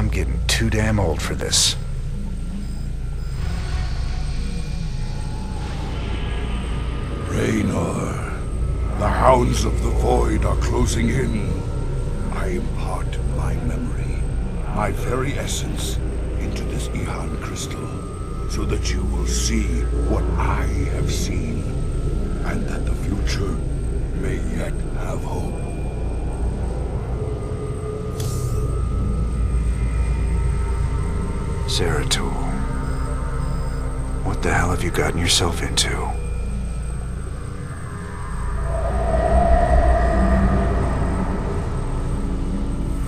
I'm getting too damn old for this. Raynor, the Hounds of the Void are closing in. I impart my memory, my very essence, into this Ihan crystal, so that you will see what I have seen, and that the future may Zeratul. What the hell have you gotten yourself into?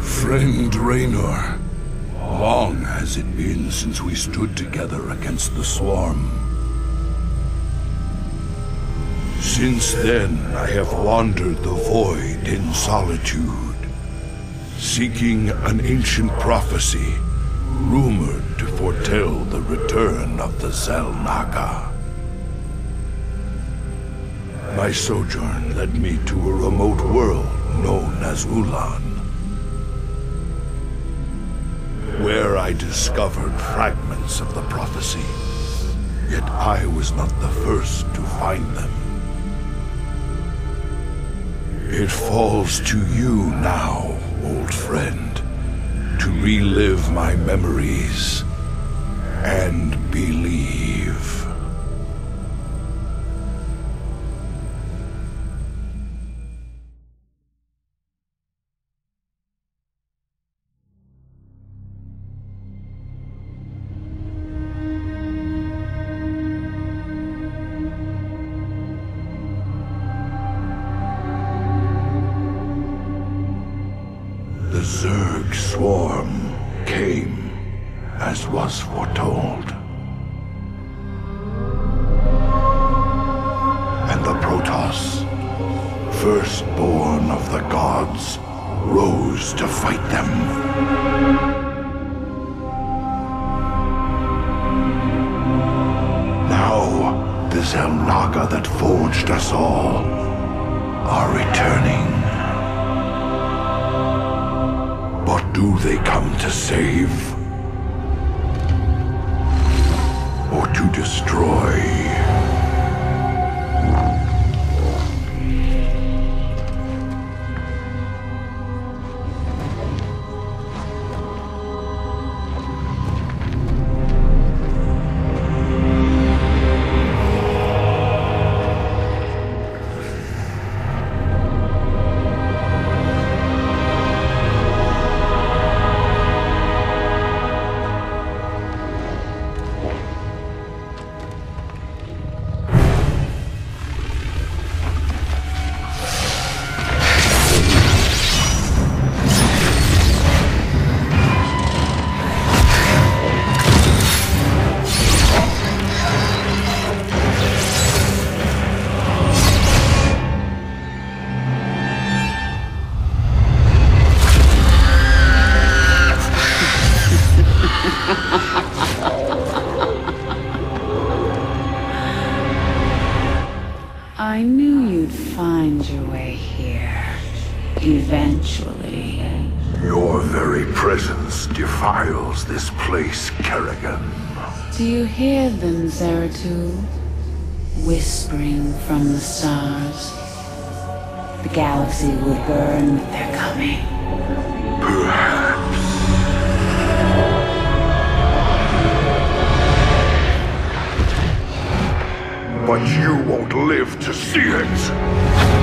Friend Raynor, long has it been since we stood together against the Swarm. Since then, I have wandered the void in solitude, seeking an ancient prophecy rumored foretell the return of the Xel'Naga. My sojourn led me to a remote world known as Ulaan, where I discovered fragments of the prophecy. Yet I was not the first to find them. It falls to you now, old friend to relive my memories and believe. The Zerg swarm as was foretold. And the Protoss, firstborn of the gods, rose to fight them. Now, the Xel'Naga that forged us all are returning. What do they come to save? Or to destroy? Presence defiles this place, Kerrigan. Do you hear them, Zeratul? Whispering from the stars. The galaxy will burn with their coming. Perhaps. But you won't live to see it.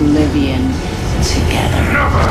Oblivion together. Never!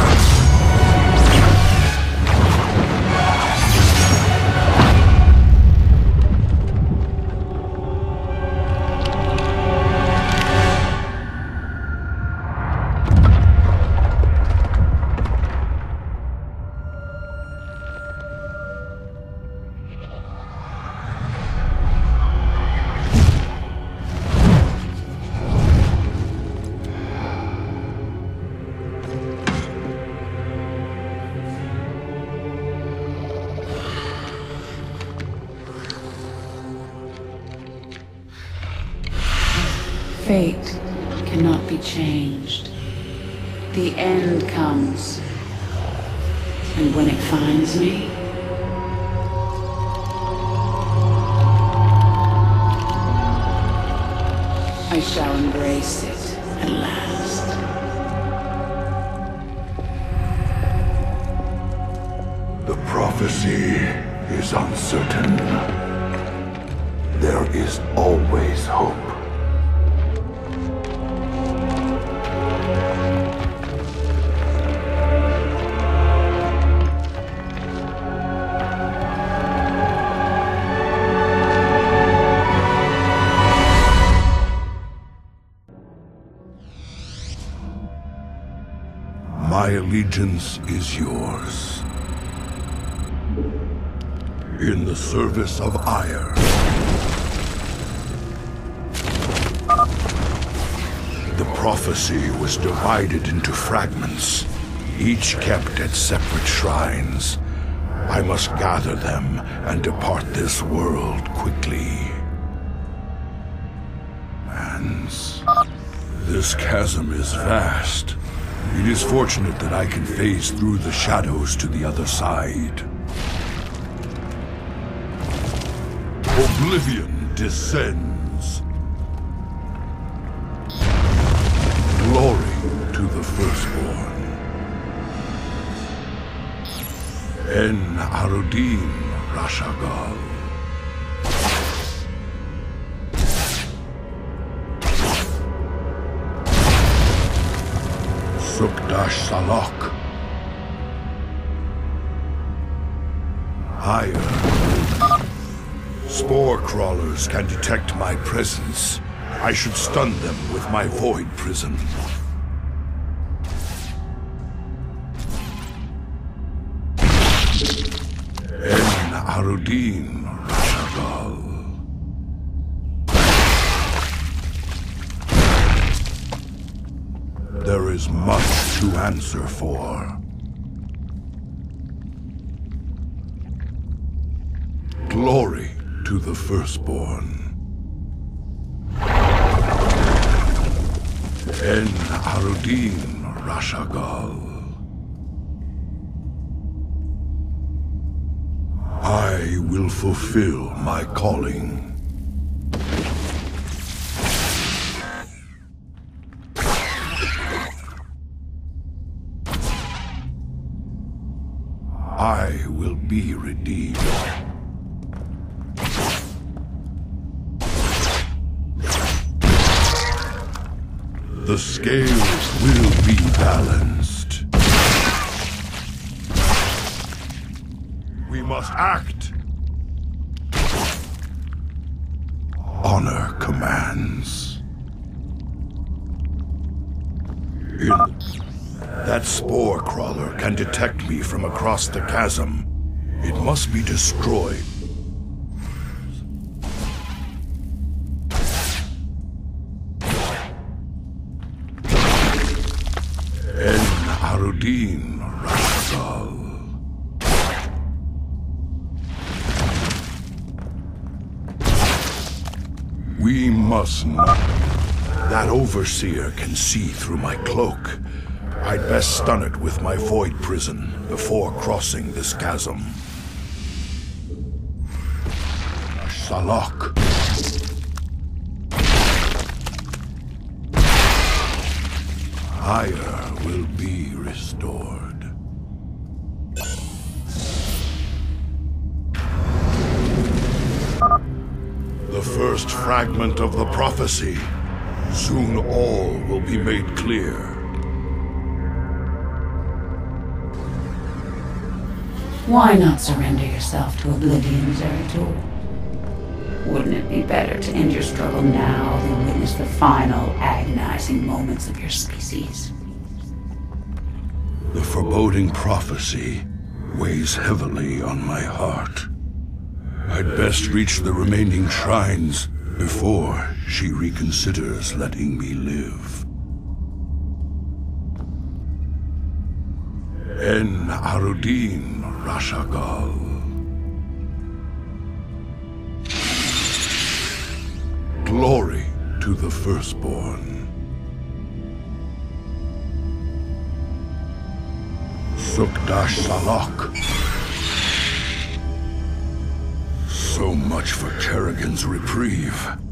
Cannot be changed. The end comes. And when it finds me, I shall embrace it at last. The prophecy is uncertain. There is always hope. Allegiance is yours. In the service of Aiur. The prophecy was divided into fragments, each kept at separate shrines. I must gather them and depart this world quickly. Mans. This chasm is vast. It is fortunate that I can phase through the shadows to the other side. Oblivion descends. Glory to the firstborn. En Arudin Rashagal. Sukdash Salok. Higher. Spore crawlers can detect my presence. I should stun them with my void prison. En Arudin is much to answer for. Glory to the firstborn. En Arudin Rashagal. I will fulfill my calling. I will be redeemed. The scales will be balanced. We must act. Honor commands. In that spore crawler can detect me from across the chasm. It must be destroyed. En Arudin Rashagal. We must not. That overseer can see through my cloak. I'd best stun it with my void prison before crossing this chasm. Salak. Aiur will be restored. The first fragment of the prophecy. Soon all will be made clear. Why not surrender yourself to oblivion, Zeratul? Wouldn't it be better to end your struggle now than witness the final agonizing moments of your species? The foreboding prophecy weighs heavily on my heart. I'd best reach the remaining shrines before she reconsiders letting me live. En Arudin Rashagal. Glory to the firstborn. Sukdash Salak. So much for Kerrigan's reprieve.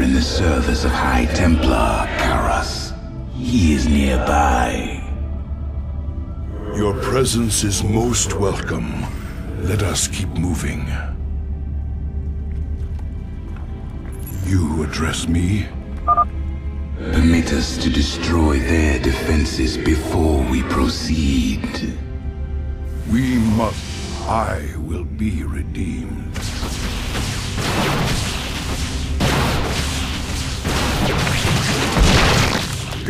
Here in the service of High Templar Karass. He is nearby. Your presence is most welcome. Let us keep moving. You address me? Permit us to destroy their defenses before we proceed. We must. I will be redeemed.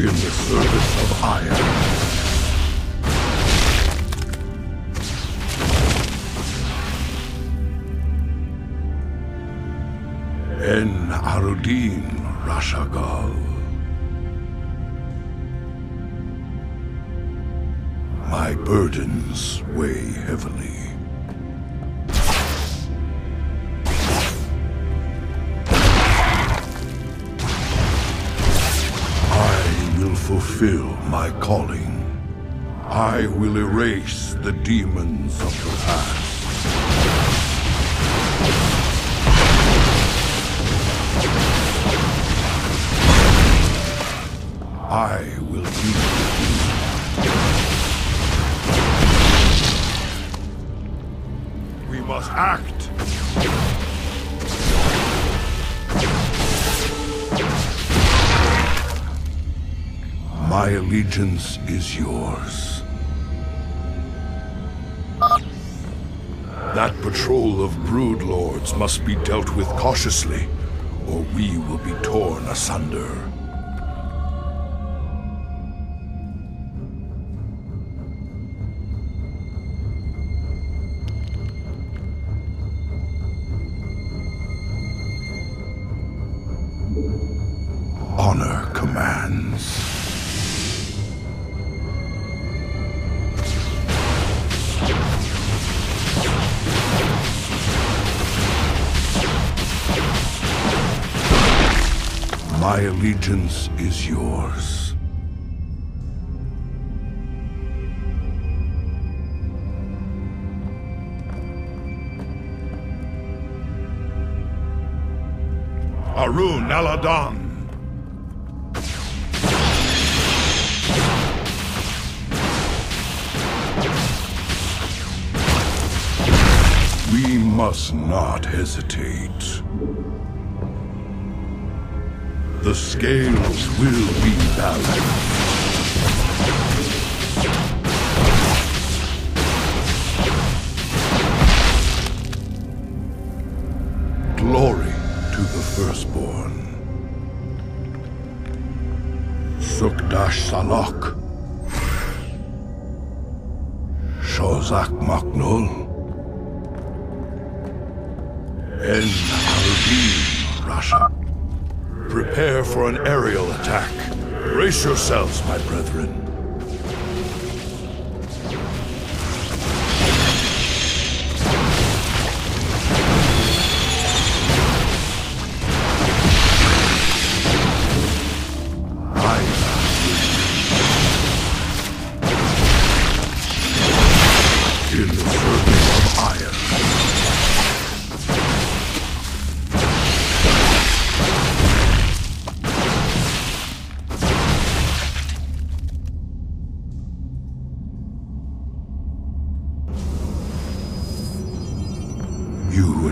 In the service of Aiur. En Arudin Rashagal. My burdens weigh heavily. Fulfill my calling. I will erase the demons of the past. I will be. We must act. My allegiance is yours. That patrol of brood lords must be dealt with cautiously, or we will be torn asunder. My allegiance is yours. Arun Aladan. We must not hesitate. The scales will be balanced. Glory to the firstborn. Sukdash Salok. Shozak Maknul. Brace yourselves, my brethren.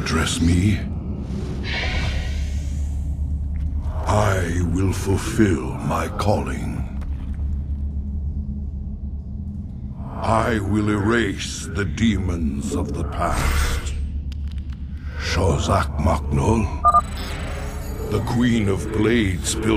Address me? I will fulfill my calling. I will erase the demons of the past. Shozak Maknul, The Queen of Blades built